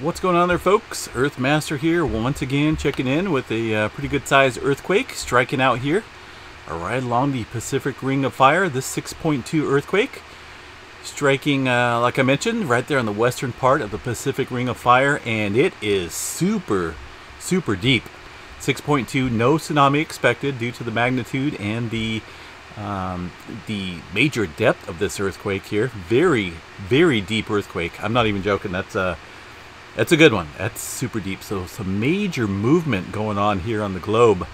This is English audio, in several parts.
What's going on there, folks? Earthmaster here, once again checking in with a uh, pretty good sized earthquake striking out here right along the Pacific Ring of Fire. This 6.2 earthquake striking, uh, like I mentioned, right there on the western part of the Pacific Ring of Fire, and it is super, super deep. 6.2, no tsunami expected due to the magnitude and the um, the major depth of this earthquake here. Very, very deep earthquake. I'm not even joking. That's a that's a good one. That's super deep. So some major movement going on here on the globe.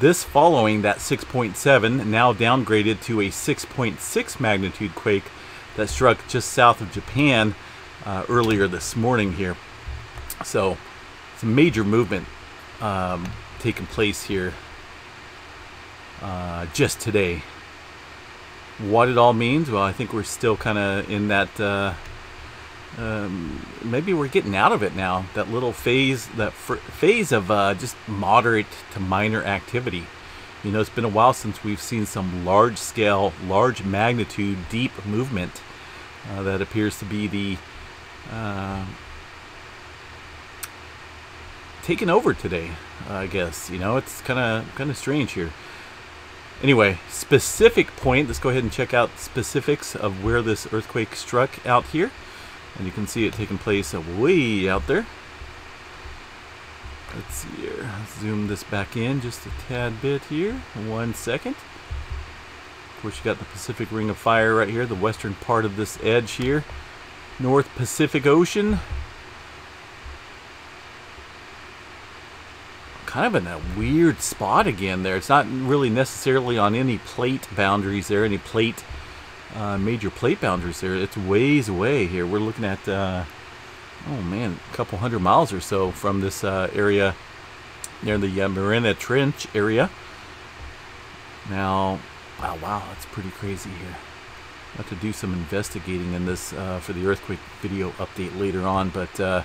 This following that 6.7, now downgraded to a 6.6 magnitude quake that struck just south of Japan uh, earlier this morning here. So some major movement um, taking place here uh, just today. What it all means, well, I think we're still kind of in that. Uh, um, maybe we're getting out of it now. That little phase, that phase of uh, just moderate to minor activity. You know, it's been a while since we've seen some large scale, large magnitude, deep movement uh, that appears to be the uh, taken over today. I guess you know it's kind of kind of strange here. Anyway, specific point. Let's go ahead and check out specifics of where this earthquake struck out here. And you can see it taking place way out there. Let's see here. Zoom this back in just a tad bit here. One second. Of course, you got the Pacific Ring of Fire right here, the western part of this edge here. North Pacific Ocean. Kind of in a weird spot again there. It's not really necessarily on any plate boundaries there, any plate uh, major plate boundaries there. It's ways away here. We're looking at, uh, oh man, a couple hundred miles or so from this uh, area near the uh, Mariana Trench area. Now, wow, wow, that's pretty crazy here. i have to do some investigating in this uh, for the earthquake video update later on, but uh,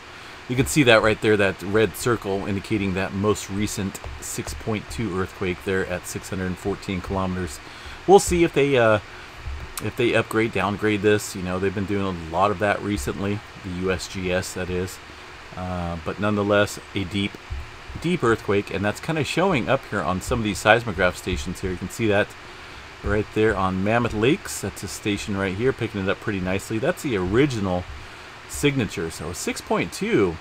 you can see that right there, that red circle indicating that most recent 6.2 earthquake there at 614 kilometers. We'll see if they uh, if they upgrade, downgrade this, you know, they've been doing a lot of that recently, the USGS that is. Uh, but nonetheless, a deep, deep earthquake, and that's kind of showing up here on some of these seismograph stations here. You can see that right there on Mammoth Lakes. That's a station right here, picking it up pretty nicely. That's the original signature. So 6.2,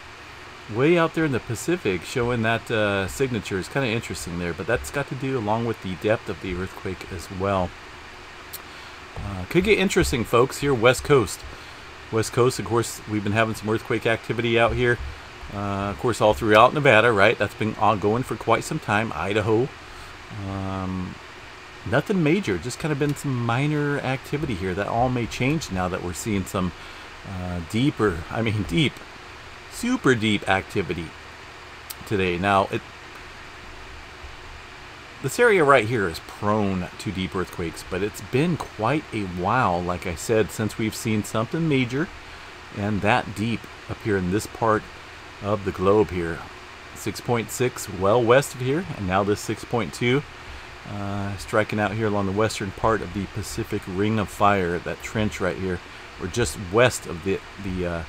way out there in the Pacific, showing that uh, signature is kind of interesting there. But that's got to do along with the depth of the earthquake as well. Uh, could get interesting, folks, here west coast. West coast, of course, we've been having some earthquake activity out here. Uh, of course, all throughout Nevada, right? That's been ongoing for quite some time. Idaho. Um, nothing major, just kind of been some minor activity here. That all may change now that we're seeing some uh, deeper, I mean, deep, super deep activity today. Now, it this area right here is prone to deep earthquakes, but it's been quite a while, like I said, since we've seen something major and that deep up here in this part of the globe here. 6.6 well west of here, and now this 6.2 uh, striking out here along the western part of the Pacific Ring of Fire, that trench right here, or just west of the, the uh,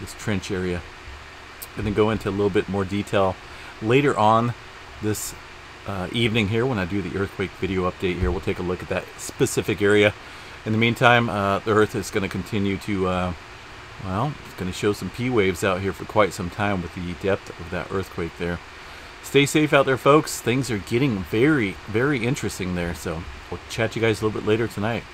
this trench area. Going to go into a little bit more detail later on this uh, evening here when I do the earthquake video update here. We'll take a look at that specific area. In the meantime, uh, the Earth is going to continue to, uh, well, it's going to show some P waves out here for quite some time with the depth of that earthquake there. Stay safe out there, folks. Things are getting very, very interesting there. So we'll chat you guys a little bit later tonight.